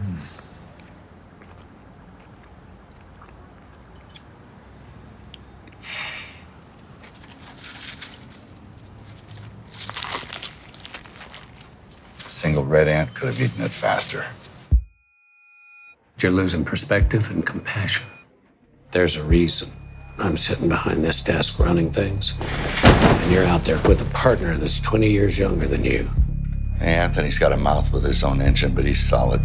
A single red ant could have eaten it faster. You're losing perspective and compassion. There's a reason I'm sitting behind this desk running things, and you're out there with a partner that's 20 years younger than you. Hey, Anthony's got a mouth with his own engine, but he's solid.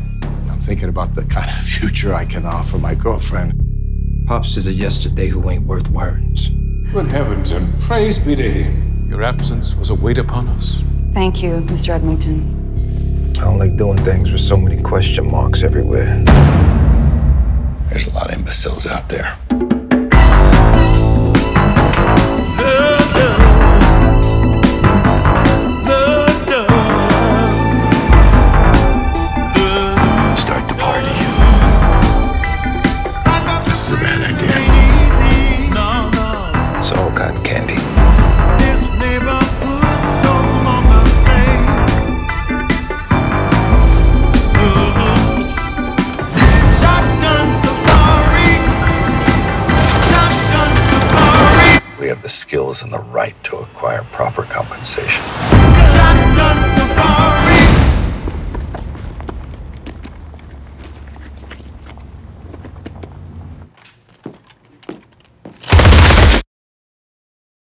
I'm thinking about the kind of future I can offer my girlfriend. Pops is a yesterday who ain't worth words. Good heavens and praise be to him. Your absence was a weight upon us. Thank you, Mr. Edmonton. I don't like doing things with so many question marks everywhere. There's a lot of imbeciles out there. Cotton candy. We have the skills and the right to acquire proper compensation.